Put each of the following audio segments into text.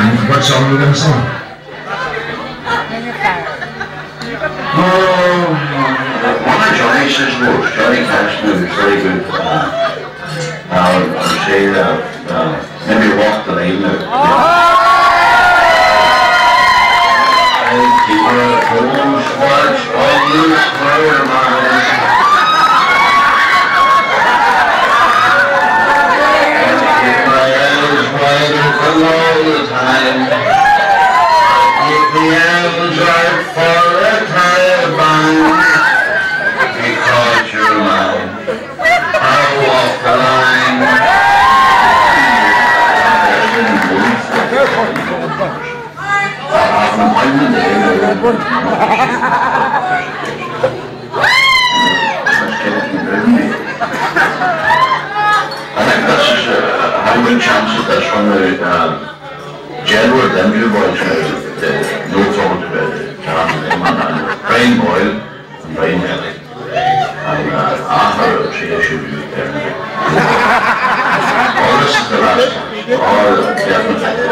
And what song are we going to sing? Oh, one of Johnny says no. Johnny Cash knew was very good for that. Uh, I'll say that, uh, maybe walk the line Gerl wurde dann wieder Voicemail gesetzt. Nur zur Rückwelt kam immer eine Brainboil und Brainmail. Eine äh, Aachener Schäferschüttel. Oh, Alles gelassen. All der Vertrag.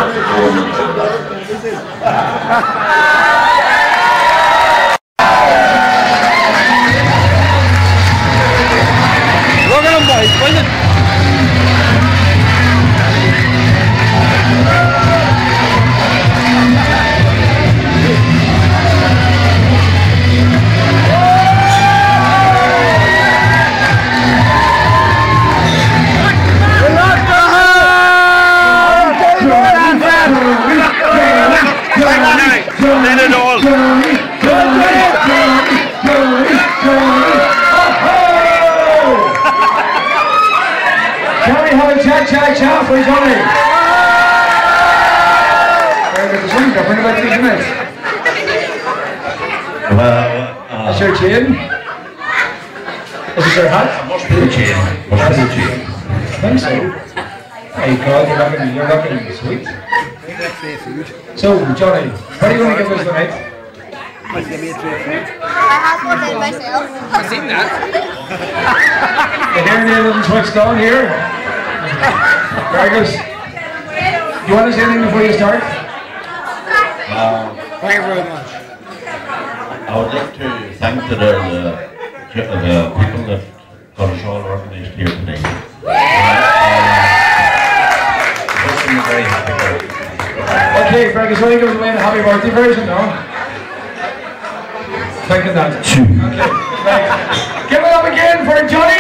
Have a chat, chat, chat for Johnny. Very good to sing. Bring about three minutes. Well, uh, That's your chain. Is this your hat? must be the chain. Must be the chain. I think so. Hey, God, you're looking, you're looking sweet. So, Johnny, what are you going to give us tonight? I have one myself. I've seen that. The hair nail isn't switched on here. Very good. You want to say anything before you start? Thank you very much. I would like to thank the, the, the people that got us all organised here today. Uh, wish them a very happy birthday. Okay, Frank, is ready to go away the happy birthday version, no? Thinking that. Okay. Give it up again for Johnny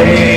Yeah.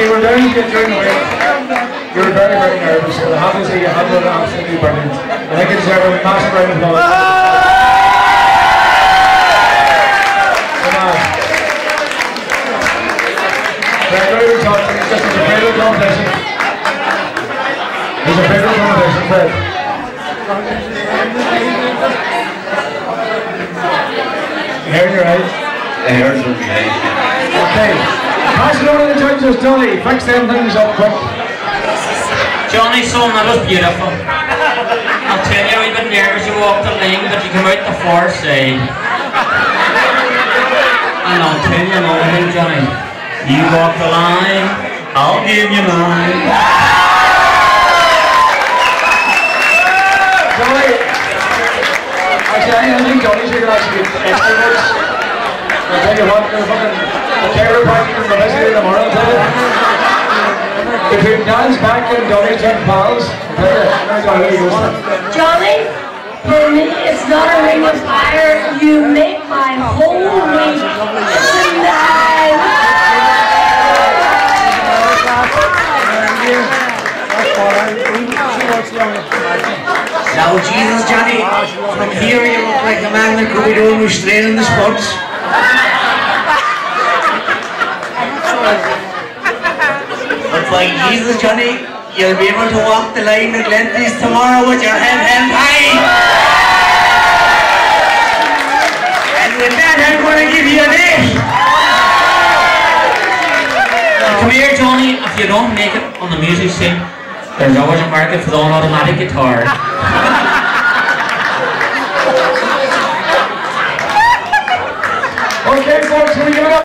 You get during the week, you were very, very nervous, but I have to say you handled it absolutely brilliant. I think you deserve a massive round of applause. Come on. Right, don't even talk to it's just a favorite competition. It's a favorite competition, Fred. Hair in your eyes. The hair's okay. Okay. Pass it over to the judges, Tony. Fix them things up quick. Johnny son, that was beautiful. I'll tell you, I've been nervous you walked the lane, but you come out the far side. And I'll tell you another thing, Johnny. You walk the line, I'll give you mine. Johnny. Actually, I think Johnny's here to actually get extroverts. I'll tell you what, they're fucking the terror party from the visitor tomorrow, I'll tell you. Between Dan's back and Johnny's ten pals, I'll tell you, there's a really good one. Johnny, for me, it's not a ring of fire. You make my whole week tonight. Now, Jesus, Johnny, from here you look like a man that could be doing restraint in the sports. But by Jesus, Johnny, you'll be able to walk the line at Glenties tomorrow with your head held high. And with that, I'm going to give you a date. Come here, Johnny. If you don't make it on the music scene, there's always a market for the automatic guitar. Okay, folks.